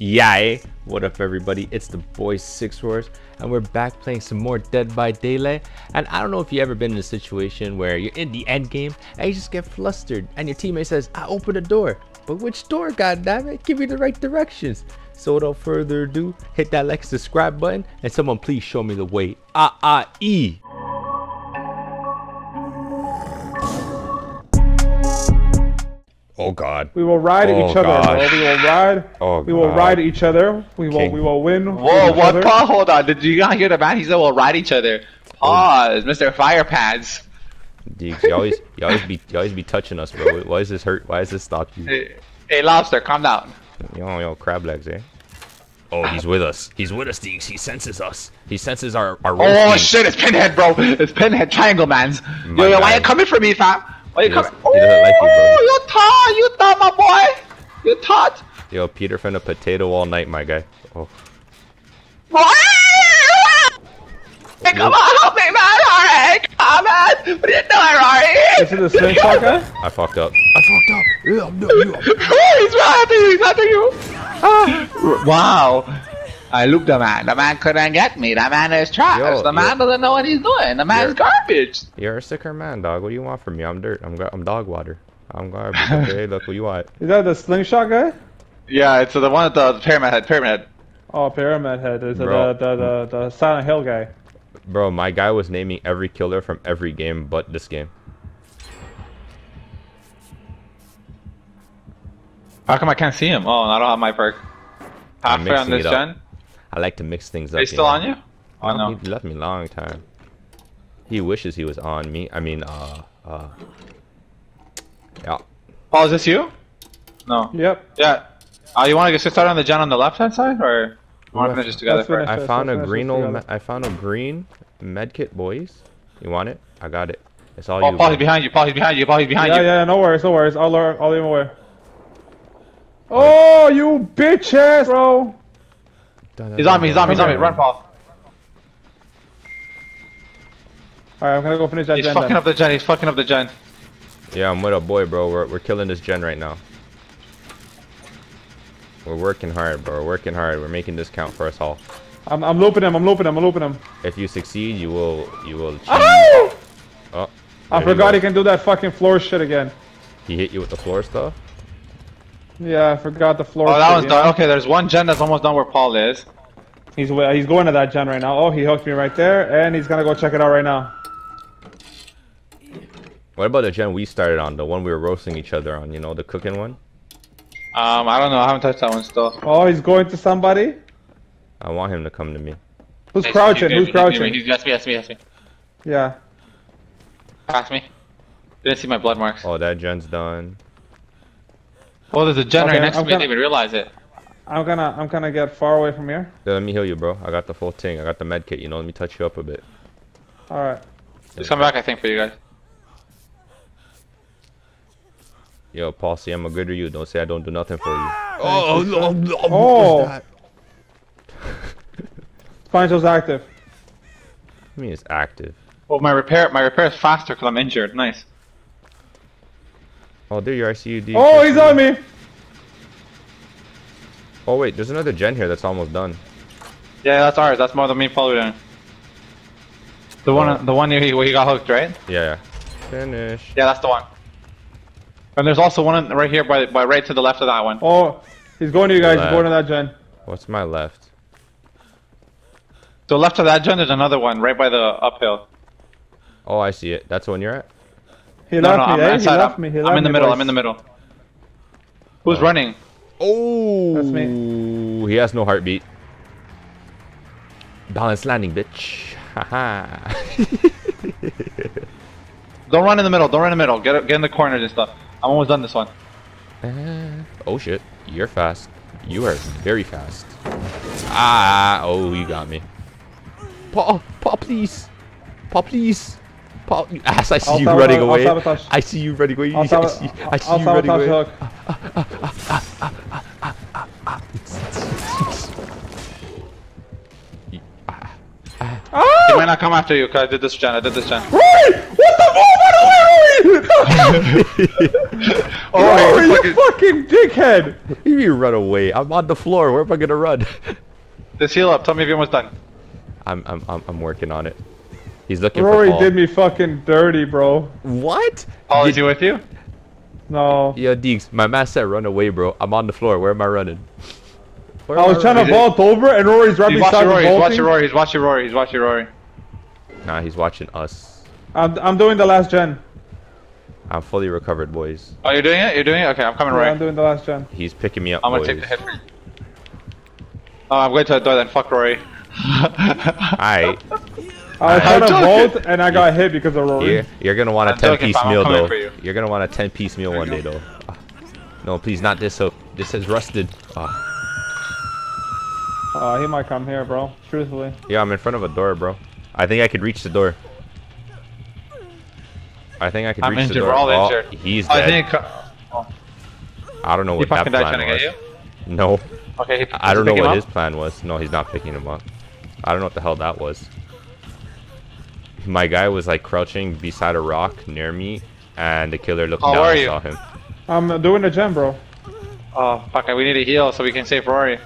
Yay! What up, everybody? It's the boys 6ixRoarz, and we're back playing some more Dead by Daylight. And I don't know if you've ever been in a situation where you're in the end game and you just get flustered, and your teammate says, "I open a door," but which door? God damn it! Give me the right directions. So without further ado, hit that like, subscribe button, and someone please show me the way. Ah ah e. Oh God. We will ride Oh, each other. gosh. bro. We will ride. Oh, we will God. ride each other. We will. King. We will win. Whoa, each what? other. Paul, hold on. Did you not hear the man? He said we'll ride each other. Pause, Mr. Fire Pants. Deeks, you always, you always be, you always be touching us, bro. Why does this hurt? Why does this stop you? Hey, hey, Lobster, calm down. Yo, yo, crab legs, eh? Oh, he's with us. He's with us, Deeks. He senses us. He senses our our. Oh roasting. shit, it's Pinhead, bro. It's Pinhead Triangle Mans. My Yo, yo, guy. why you coming for me, fam? Why you He coming? doesn't- he doesn't like you, bro. Oh, you thought, you thought, my boy. You thought. Yo, Peter finna potato all night, my guy. Oh, Hey, come on, help me, man. Alright, come on. What are you doing, Rory? This is the slingshot guy. I fucked up. I fucked up. Yeah, I'm done. Yeah. Oh, he's right he's after you. Ah. Wow. I look the man. The man couldn't get me. The man is trash. Yo, the man doesn't know what he's doing. The man's You're- garbage. You're a sicker man, dog. What do you want from me? I'm dirt. I'm I'm dog water. I'm garbage. Okay, look what you want. Is that the slingshot guy? Yeah, it's the one with the pyramid head. Pyramid head. Oh, Pyramid Head. Is it Bro. the, the the the Silent Hill guy? Bro, my guy was naming every killer from every game but this game. How come I can't see him? Oh, I don't have my perk. I'm Halfway on this it up. gen. I like to mix things up. They still know? on you? Oh no. He left me a long time. He wishes he was on me. I mean, uh, uh. Yeah. Paul, is this you? No. Yep. Yeah. Uh, you want to get started on the gen on the left hand side, or you want to finish this together first? finish. I found a finish this green old. I found a green medkit, boys. You want it? I got it. It's all Paul, you. Paul, bro. he's behind you. Paul, he's behind you. Paul, he's behind Yeah, you. yeah. yeah. No worries. No worries. I'll learn. I'll leave him away. Oh, you bitch ass, bro! Dun, dun, He's on me. He's on me. He's on me. dun, Run, dun. Paul. All right, I'm gonna go finish that He's gen. fucking then. up the gen. He's fucking up the gen. Yeah, I'm with a boy, bro. We're we're killing this gen right now. We're working hard, bro. We're working hard. We're making this count for us all. I'm I'm looping him. I'm looping him. I'm looping him. If you succeed, you will you will achieve. Oh! Oh, I there he forgot he can do that fucking floor shit again. He hit you with the floor stuff. Yeah, I forgot the floor. Oh, that one's done. Okay, there's one gen that's almost done where Paul is. He's he's going to that gen right now. Oh, he hooked me right there, and he's gonna go check it out right now. What about the gen we started on? The one we were roasting each other on. You know, the cooking one. Um, I don't know. I haven't touched that one still. Oh, he's going to somebody. I want him to come to me. Who's crouching? Who's crouching? He's, that's me. That's me. That's me. Yeah. Pass me. Didn't see my blood marks. Oh, that gen's done. Oh, there's a gen Okay, right next I'm to me. I gonna- didn't even realize it. I'm gonna I'm gonna get far away from here. Yeah, let me heal you, bro. I got the full thing. I got the med kit. You know, let me touch you up a bit. All right. He's coming back, I think, for you guys. Yo, Paul, see, I'm a gooder you. Don't say I don't do nothing for you. Oh, no, no, Oh. Spinal's oh. active. I mean, it's active. Oh, my repair. My repair is faster because I'm injured. Nice. Oh, there you are. I see you, D. Oh, he's on me. Oh, wait, there's another gen here that's almost done. Yeah, that's ours. That's more than me and Paul were doing. The one, Oh. the one where he, where he got hooked, right? Yeah, yeah. Finish. Yeah, that's the one. And there's also one right here, by, by right to the left of that one. Oh, he's going to you guys. He's going to that gen. What's my left? To the left of that gen, is another one right by the uphill. Oh, I see it. That's the one you're at? He No, left no, me. I'm eh? He left me. He I'm in the me, middle. boys. I'm in the middle. Who's running? Oh, That's me. he has no heartbeat. Balance landing, bitch. Haha. Don't run in the middle. Don't run in the middle. Get get in the corners and stuff. I'm almost done this one. Uh, oh shit, you're fast. You are very fast. Ah, oh, you got me. Paul, Paul, please. Paul, please. Paul, you ass, I see I'll you sabotage- running I'll away. sabotage. I see you running away. I'll, I see, I see I'll you running away. the hook. He might not come after you because I did this gen. I did this gen. Rory! What the fuck? Where are we? oh, Rory, you you fucking, fucking dickhead! You run away. I'm on the floor. Where am I gonna run? just heal up. Tell me if you're almost done. I'm I'm I'm, I'm working on it. He's looking Rory for Paul. did me fucking dirty, bro. What? Paul, Did- is he with you? No. Yo, Deeks, my man said run away, bro. I'm on the floor. Where am I running? Where I am was trying to vault over, and Rory's right He's beside me Rory. He's watching. Rory. He's watching Rory. He's watching Rory. Nah, he's watching us. I'm, I'm doing the last gen. I'm fully recovered, boys. Oh, you're doing it? You're doing it? Okay, I'm coming Yeah, right. I'm doing the last gen. He's picking me up, I'm gonna boys. take the hit for you. Oh, I'm going to die then. Fuck Rory. Alright, I was I'm trying to joking. vault, and I got hit because of Rory. you're, you're gonna want a I'm 10 joking, piece fam, meal though. you. You're gonna want a 10 piece meal one day though. Ah. No, please, not this hook. This is rusted. Ah. Oh, he might come here, bro. Truthfully. Yeah, I'm in front of a door, bro. I think I could reach the door. I think I could I'm reach injured. the door. We're all oh, injured. He's I dead. think. I don't know He what that fucking died plan trying to was. get you? No, Okay, he, I don't know what him his plan was. No, he's not picking him up. I don't know what the hell that was. My guy was like crouching beside a rock near me, and the killer looked Oh, down where and are you? saw him. I'm doing the gen, bro. Oh, fuck, we need to heal so we can save Rory.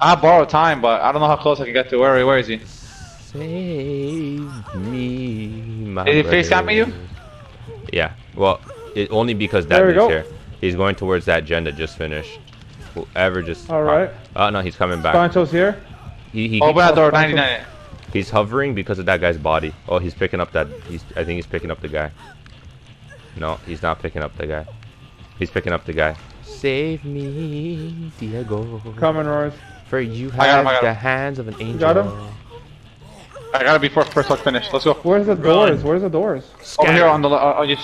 I have borrowed time, but I don't know how close I can get to. Where, where is he? Save me, my Did he face brother. cam at you? Yeah. Well, it, only because that There we go. here. He's going towards that gen that just finished. Whoever just. All right. Oh no, he's coming back. Sancho's here. He, he, Open that door, 99. He's hovering because of that guy's body. Oh, he's picking up that. He's. I think he's picking up the guy. No, he's not picking up the guy. He's picking up the guy. Save me, Diego. Coming, Rory. For you I have him, the hands of an angel. got him? I gotta be first, first look finished. Let's go. Where's the doors? Where's the doors? Over here on the. le- Uh, oh, yes.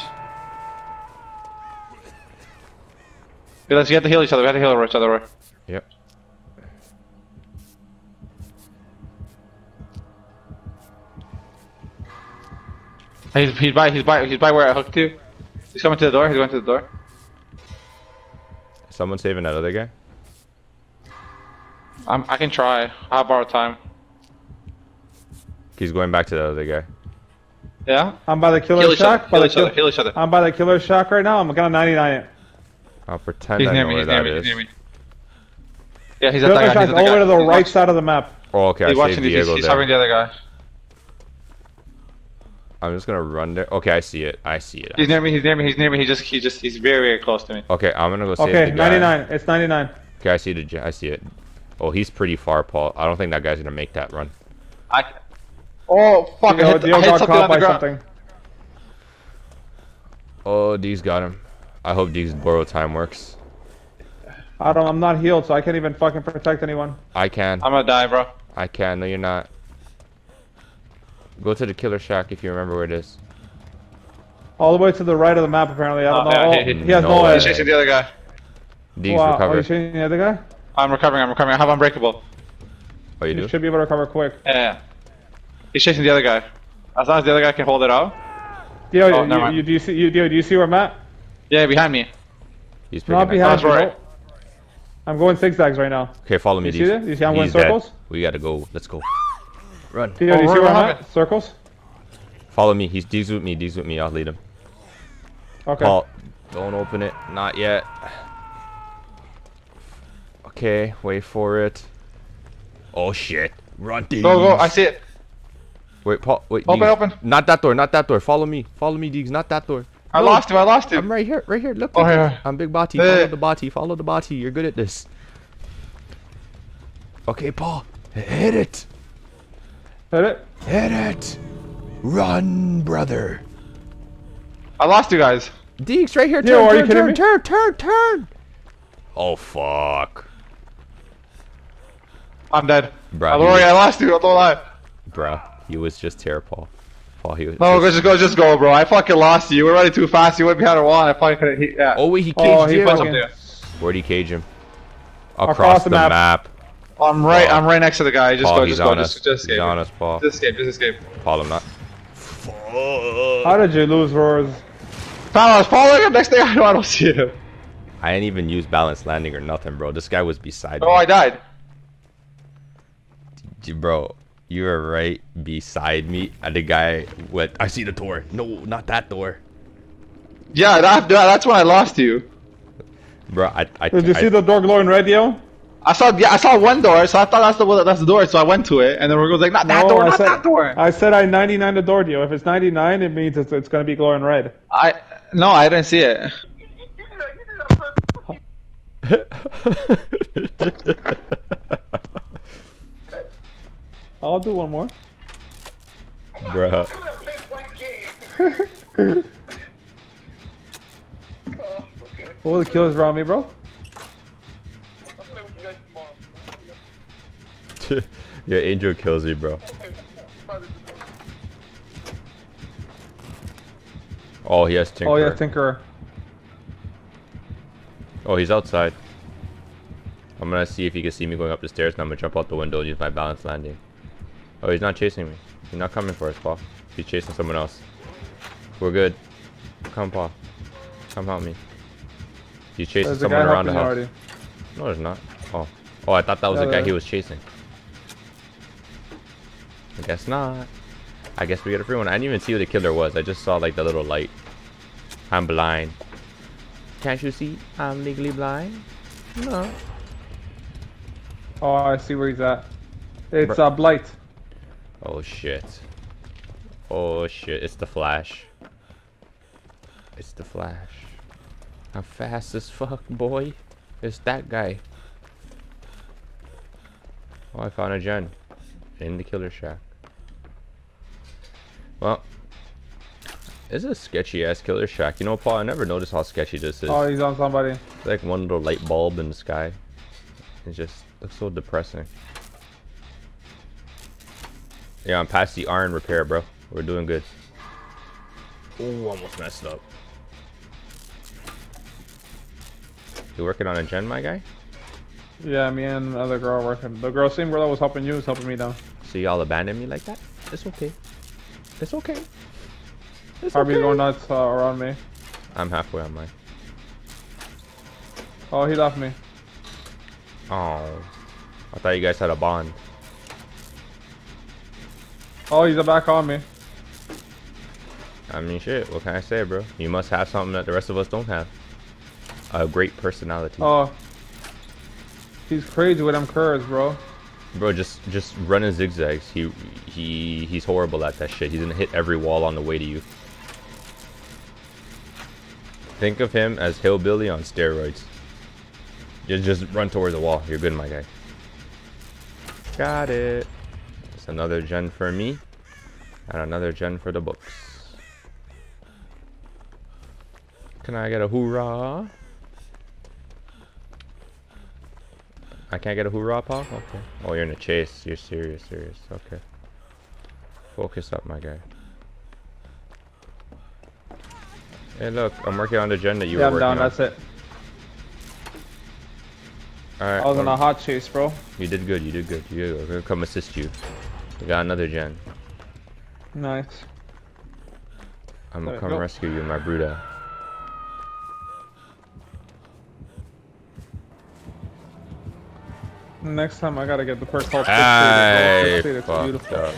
Okay, let's get to heal each other. We have to heal each other. Rory. Yep. He's, he's by he's by he's by where I hooked you. He's coming to the door. He's going to the door. Someone saving that other guy. I'm, I can try. I have borrowed time. He's going back to the other guy. Yeah. I'm by the killer Heal each other. shack. By Heal the each other. kill- Heal each other. I'm by the killer shack right now. I'm gonna 99 it. I'll pretend He's I know me. where He's near that me. He's is. near me. Yeah, he's at Killer that guy. He's at that over guy. to the He's right watching- side of the map. Oh, okay. I He's saved watching. He's, Diego he's there. hovering the other guy. I'm just gonna run there. Okay, I see it. I see it. He's near me. He's near me. He's near me. He just he just he's very very close to me. Okay, I'm gonna go save Okay, the guy. 99. It's 99. Okay, I see the. gen- I see it. Oh, he's pretty far, Paul. I don't think that guy's gonna make that run. I. Oh fuck! I hit, Dio I hit got something on the ground. something. Oh, D's got him. I hope D's borrow time works. I don't. I'm not healed, so I can't even fucking protect anyone. I can. I'm gonna die, bro. I can. No, you're not. Go to the killer shack if you remember where it is. All the way to the right of the map, apparently. I don't Oh, know. yeah, Oh, he- he, he- has no no. way. He's chasing the other guy. D's wow. Are you recover. shooting the other guy? I'm recovering. I'm recovering. I have unbreakable. Oh, you You do? should be able to recover quick. Yeah, yeah. He's chasing the other guy. As long as the other guy can hold it out. Dio, Oh, you, you, do you see? You, Dio, do you see where I'm at? Yeah, behind me. He's picking Not that behind guy. You. right. I'm going zigzags right now. Okay, follow me, You see that? You see I'm going He's dead. circles? We gotta go. Let's go. Run. Dio, Oh, do you oh, see where where I'm at? Circles. Follow me. He's D's with me. D's with me. I'll lead him. Okay. Paul, don't open it. Not yet. Okay, wait for it. Oh shit. Run, D's. Go, go. I see it. Wait, Paul. Wait. Open, Deegs. open. Not that door. Not that door. Follow me. Follow me, Deegs. Not that door. I No, lost him. I lost him. I'm right here. Right here. Look. Oh, here, here. I'm Big Bati. Hey. Follow the Bati. Follow the Bati. You're good at this. Okay, Paul. Hit it. Hit it. Hit it. Run, brother. I lost you guys. Deeks, right here. Yo, Turn, are you turn, kidding turn, me? turn, turn, turn. Oh fuck, I'm dead. Bro, I'm he was- I lost you. Don't lie. bro. He was just here, Paul. Paul, he was. No, go, just go, just go, bro. I fucking lost you. You were running too fast. You went behind a wall. I fucking couldn't hit. Yeah. Oh wait, he oh, caged Oh, he you. there. Where'd he cage him? Across, Across the, the map. map. I'm right. Paul. I'm right next to the guy. Just Paul, go. Just go. on Just, us. just he's escape. on us, Paul. Just escape. Just escape. Paul, I'm not. How did you lose, Roars? Pal, I was following him. Next thing I know, I don't see him. I didn't even use balanced landing or nothing, bro. This guy was beside Oh, me. I died. G- Bro, you were right beside me, and the guy went. I see the door. No, not that door. Yeah, that, that that's when I lost you. Bro, I, I, Did you I- see the door glowing red, yo? I saw yeah, I saw one door, so I thought that's the that's the door, so I went to it, and then was like, not that No, door, I not said, that door. I said I 99 the door, yo. If it's 99, it means it's, it's gonna be glowing red. I no, I didn't see it. I'll do one more. Bro. All the kills around me, bro. Yeah, Angel kills you, bro. Oh, he has Tinker. Oh yeah, Tinkerer. Oh, he's outside. I'm gonna see if he can see me going up the stairs, and I'm gonna jump out the window and use my balance landing. Oh, he's not chasing me. He's not coming for us, Paul. He's chasing someone else. We're good. Come, Paul. Come help me. He's chasing There's someone around the house. already. No, there's not. Oh. Oh, I thought that was Yeah, the guy there he was chasing. I guess not. I guess we get a free one. I didn't even see who the killer was. I just saw like the little light. I'm blind. Can't you see? I'm legally blind. No. Oh, I see where he's at. It's a uh, Blight. Oh shit. Oh shit. It's the Flash. It's the Flash. I'm fast as fuck, boy. It's that guy. Oh, I found a gen. In the killer shack. Well. This is a sketchy ass killer shack. You know, Paul, I never noticed how sketchy this is. Oh, he's on somebody. It's like one little light bulb in the sky. It just looks so depressing. Yeah, I'm past the iron repair, bro. We're doing good. Ooh, almost messed up. You working on a gen, my guy? Yeah, me and another girl are working. The girl, same girl that was helping you, is helping me down. So y'all abandoned me like that? It's okay. It's okay. It's Harvey's okay. going nuts uh, around me. I'm halfway on mine. Oh, he left me. Oh. I thought you guys had a bond. Oh, he's back on me. I mean, shit. What can I say, bro? You must have something that the rest of us don't have. A great personality. Oh. He's crazy with them curves, bro. Bro, just just running zigzags. He he he's horrible at that shit. He's gonna hit every wall on the way to you. Think of him as hillbilly on steroids. Just just run towards the wall. You're good, my guy. Got it. It's another gen for me, and another gen for the books. Can I get a hoorah? I can't get a hoorah, Paul? Okay. Oh, you're in a chase. You're serious, serious. Okay. Focus up, my guy. Hey, look. I'm working on the gen that you yeah, were I'm down. on. That's it. Alright. I was on a um, hot chase, bro. You did good. You did good. You. We're gonna come assist you. We got another gen. Nice. I'm gonna come rescue you, my Bruda. Next time I gotta get the perk called Hey, It's beautiful. up.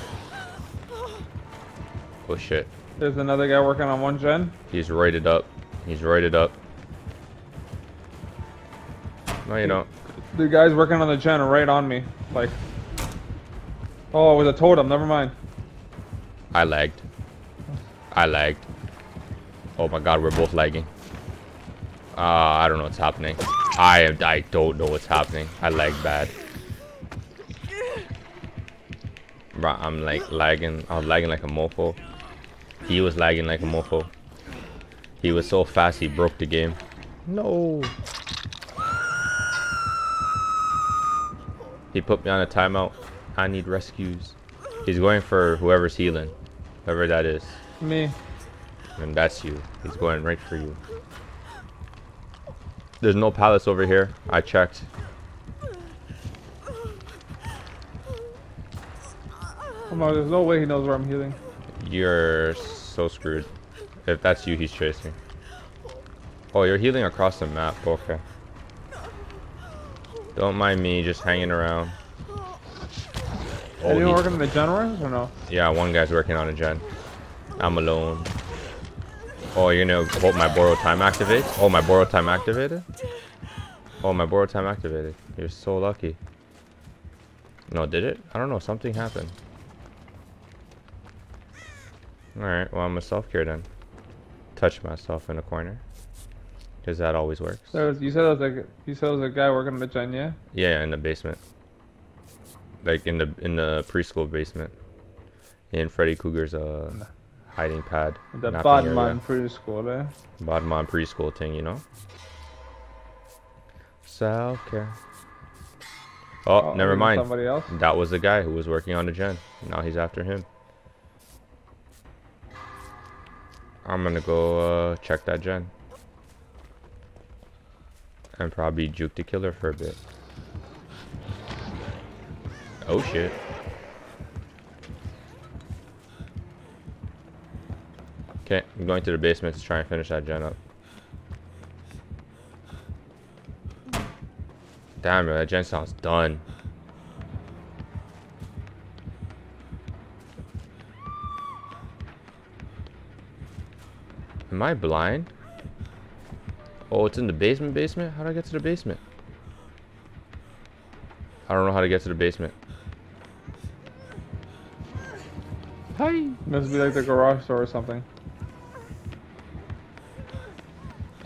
Oh shit. There's another guy working on one gen. He's roided up. He's roided up. No, you don't. The guy's working on the gen right on me. Like, oh, with a totem. Never mind. I lagged. I lagged. Oh my god, we're both lagging. Uh, I don't know what's happening. I am. I don't know what's happening. I lag bad. Bro, I'm like lagging. I was lagging like a mofo. He was lagging like a mofo. He was so fast he broke the game. No. He put me on a timeout. I need rescues. He's going for whoever's healing. Whoever that is. Me. And that's you. He's going right for you. There's no palace over here. I checked. Come on, there's no way he knows where I'm healing. You're so screwed. If that's you, he's chasing. Oh, you're healing across the map. Okay. Don't mind me just hanging around. Oh, Anyone he- working in the generators or no? yeah, one guy's working on a gen. I'm alone. Oh, you're gonna hope my borrow time activates? Oh, my borrow time activated? Oh, my borrow time activated. You're so lucky. No, did it? I don't know. Something happened. Alright, well, I'm a self-care then. Touch myself in a corner. Because that always works. There was, you said it was like you said was a guy working in the gen, yeah? Yeah, in the basement. Like in the in the preschool basement. In Freddy Krueger's uh hiding pad. The napping bad area. preschool, eh? Bottom on preschool thing, you know? Self care. Oh, Oh, never mind. Somebody else? That was the guy who was working on the gen. Now he's after him. I'm gonna go uh, check that gen. And probably juke the killer for a bit. Oh shit. Okay, I'm going to the basement to try and finish that gen up. Damn, bro, that gen sounds done. Am I blind? Oh, it's in the basement basement? How do I get to the basement? I don't know how to get to the basement. Hi. Must be like the garage door or something.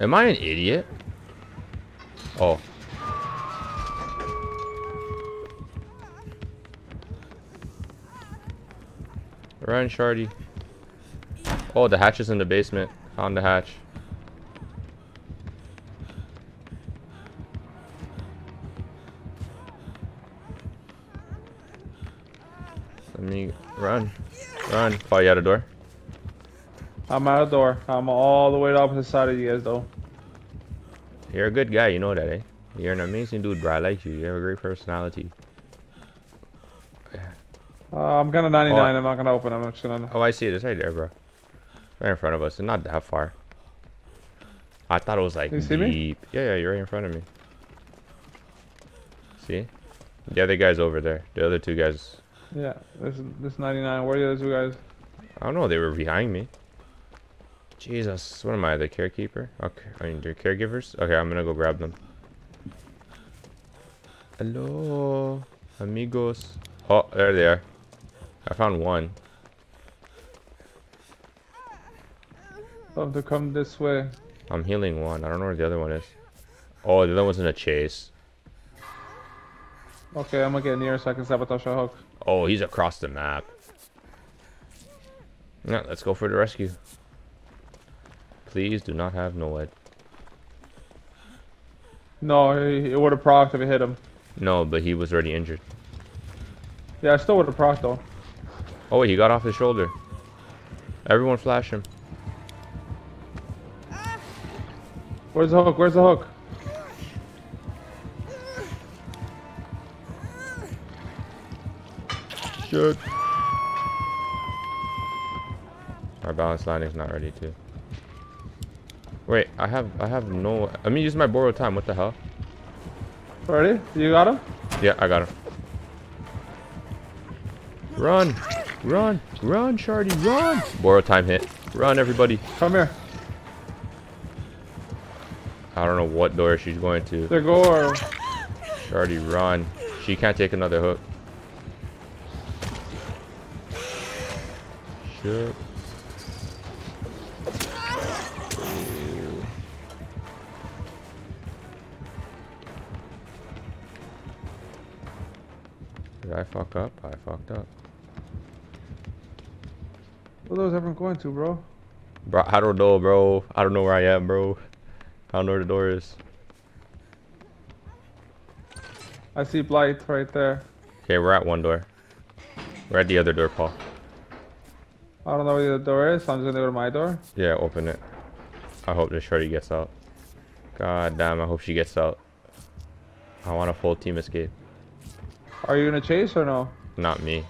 Am I an idiot? Oh. Run, Shardy. Oh, the hatch is in the basement. Found the hatch. Let me run. Run. Fall you out a door. I'm out of door. I'm all the way to the opposite side of you guys though. You're a good guy, you know that, eh? You're an amazing dude, bro. I like you. You have a great personality. Uh, I'm gonna 99. Oh. I'm not gonna open. I'm just gonna. Oh, I see it. It's right there, bro. Right in front of us. It's not that far. I thought it was like You see me? deep. Yeah, yeah, you're right in front of me. See? The other guy's over there. The other two guys. Yeah, this this 99. Where are the other two guys? I don't know. They were behind me. Jesus. What am I? The carekeeper? Okay. I mean, they're caregivers? Okay, I'm gonna go grab them. Hello, amigos. Oh, there they are. I found one. Oh, to come this way. I'm healing one. I don't know where the other one is. Oh, the other one's in a chase. Okay, I'm gonna get near so I can sabotage a hook. Oh, he's across the map. Yeah, let's go for the rescue. Please do not have Noed. No, it would have procced if it hit him. No, but he was already injured. Yeah, I still would have procced though. Oh wait, he got off his shoulder. Everyone flash him. Where's the hook? Where's the hook? Shit. Our balance landing's not ready too. Wait, I have I have no let me use my borrowed time, what the hell? Ready? You got him? Yeah, I got him. Run! Run! Run, Shardy, run! Borrow time hit. Run, everybody. Come here. I don't know what door she's going to. There go. Or... Shardy, run. She can't take another hook. Shit. I up? I fucked up. Where those everyone going to, bro? Bro, I don't know, bro. I don't know where I am, bro. I don't know where the door is. I see Blight right there. Okay, we're at one door. We're at the other door, Paul. I don't know where the door is, so I'm just gonna go to my door. Yeah, open it. I hope this shorty gets out. God damn, I hope she gets out. I want a full team escape. Are you gonna chase or no? Not me.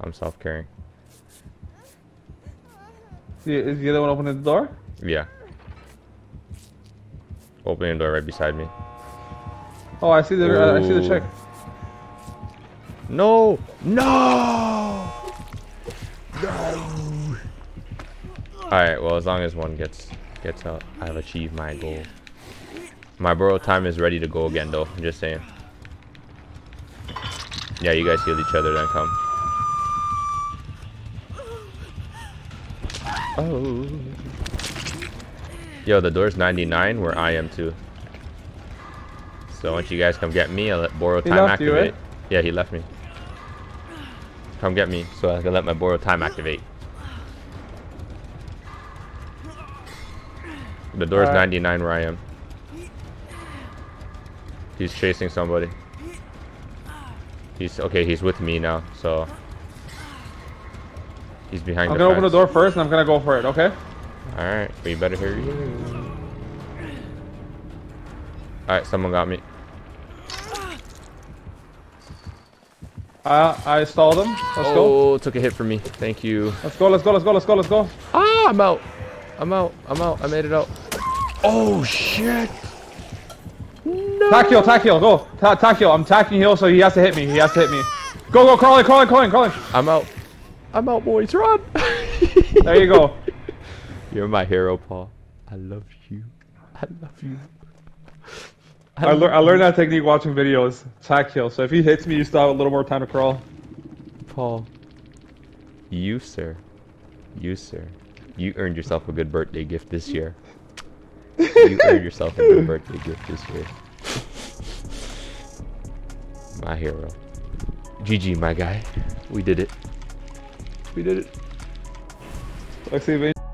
I'm self-carrying. Is the other one opening the door? Yeah. Opening the door right beside me. Oh, I see the uh, I see the check. No! No! No! Alright, well as long as one gets gets out, I've achieved my goal. My burrow time is ready to go again though, I'm just saying. Yeah, you guys heal each other then come. Oh. Yo, the door's 99 where I am too. So once you guys come get me, I'll let borrow time left you, activate. eh? Yeah, he left me. Come get me, so I can let my borrow time activate. The door's Alright. 99 where I am. He's chasing somebody. He's okay. He's with me now, so he's behind. I'm the gonna open the door first and I'm gonna go for it, okay? All right, but you better hurry. All right, someone got me. I I stalled him. Let's go. oh, took a hit from me. Thank you. Let's go, let's go, let's go, let's go, let's go. Ah, I'm out. I'm out. I'm out. I made it out. Oh shit. No. Tack heal, tack heal, go. Ta tack heal. I'm tacking heal, so he has to hit me. He has to hit me. Go, go, crawling, crawling, crawling, crawling. I'm out. I'm out, boys. Run. There you go. You're my hero, Paul. I love you. I love you. I, lear I learned that technique watching videos. Tack heal. So if he hits me, you still have a little more time to crawl. Paul. You, sir. You, sir. You earned yourself a good birthday gift this year. You earned yourself a good birthday gift this year. My hero. GG, my guy. We did it. We did it. Let's see if any-